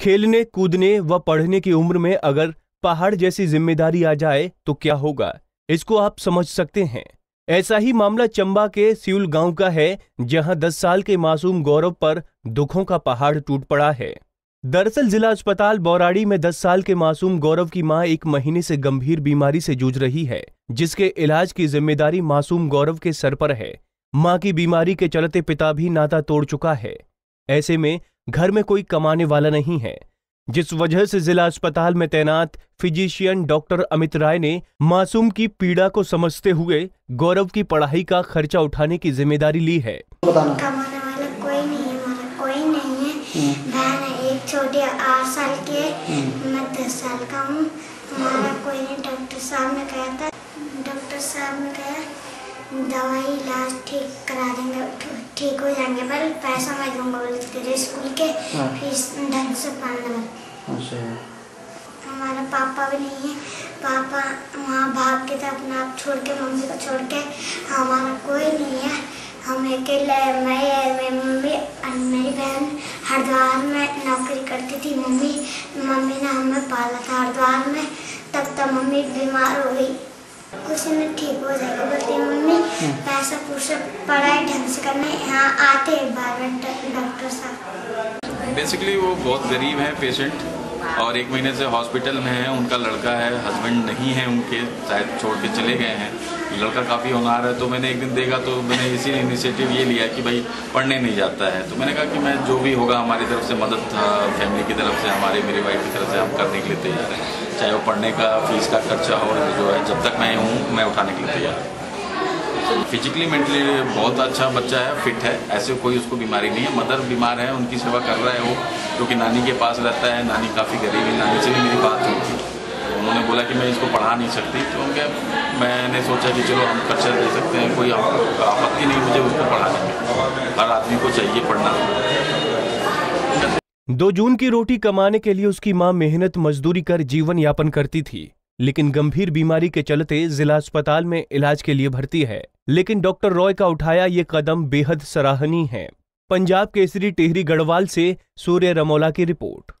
खेलने, कूदने व पढ़ने की उम्र में अगर पहाड़ जैसी ज़िम्मेदारी आ जाए तो क्या होगा? इसको आप समझ सकते हैं। ऐसा ही मामला चंबा के सिउल गाँव का है, जहाँ 10 साल के मासूम गौरव पर दुखों का पहाड़ टूट पड़ा है। दरअसल जिला अस्पताल बौराड़ी में 10 साल के मासूम गौरव की माँ एक महीने से गंभीर बीमारी से जूझ रही है, जिसके इलाज की ज़िम्मेदारी मासूम गौरव के सर पर है। माँ की बीमारी के चलते पिता भी नाता तोड़ चुका है। ऐसे में घर में कोई कमाने वाला नहीं है। जिस वजह से जिला अस्पताल में तैनात फिजिशियन डॉक्टर अमित राय ने मासूम की पीड़ा को समझते हुए गौरव की पढ़ाई का खर्चा उठाने की ज़िम्मेदारी ली है। कमाने वाला कोई नहीं है हमारा कोई नहीं है। बहन एक छोटी आठ साल की है। मैं दस साल का हूँ। हमारा कोई नहीं डॉक्टर साहब ने कहा था। डॉक्टर साहब ने कहा दवाई इलाज ठीक करा देंगे ठीक हो जाएँगे। पर पैसा मैं दूँगा बोले तेरे स्कूल के हाँ। फ़ीस ढंग से पढ़ने में। अच्छा। हमारा पापा भी नहीं है। पापा वहाँ भाग के थे अपना आप छोड़ के मम्मी को छोड़ के हमारा कोई नहीं है। हम अकेले मैं मेरी मम्मी और मेरी बहन हरिद्वार में नौकरी करती थी। मम्मी मम्मी ने हमें पाला था हरिद्वार में। तब तक मम्मी बीमार हो गई। कुछ में ठीक हो जाएगा बोलते है मम्मी पैसा पूछा पढ़ाई ढंग से करने यहाँ आते हैं बार डॉक्टर साहब। बेसिकली वो बहुत गरीब है पेशेंट और एक महीने से हॉस्पिटल में है, उनका लड़का है हस्बैंड नहीं है, उनके शायद छोड़ के चले गए हैं। लड़का काफ़ी होनहार है तो मैंने एक दिन देखा तो मैंने इसी इनिशिएटिव ये लिया कि भाई, पढ़ने नहीं जाता है। तो मैंने कहा कि मैं जो भी होगा, हमारी तरफ़ से मदद फैमिली की तरफ़ से, हमारे, मेरी वाइफ की तरफ़ से हम करने के लिए तैयार हैं। चाहे वो पढ़ने का फ़ीस का खर्चा हो, जो है, जब तक मैं हूँ, मैं उठाने के लिए तैयार हूँ। फिजिकली मेंटली बहुत अच्छा बच्चा है फिट है, ऐसे कोई उसको बीमारी नहीं है। मदर बीमार है, उनकी सेवा कर रहा है वो क्योंकि नानी के पास रहता है, नानी काफ़ी गरीब है, नानी से भी मेरी बात हुई थी। तो उन्होंने बोला कि मैं इसको पढ़ा नहीं सकती तो मैंने सोचा कि चलो हम खर्चा दे सकते हैं, कोई आप- आपत्ति नहीं, मुझे उसको पढ़ाने में हर आदमी को चाहिए पढ़ना। दो जून की रोटी कमाने के लिए उसकी माँ मेहनत मजदूरी कर जीवन यापन करती थी। लेकिन गंभीर बीमारी के चलते जिला अस्पताल में इलाज के लिए भर्ती है। लेकिन डॉक्टर रॉय का उठाया ये कदम बेहद सराहनीय है। पंजाब केसरी टिहरी गढ़वाल से सूर्य रमोला की रिपोर्ट।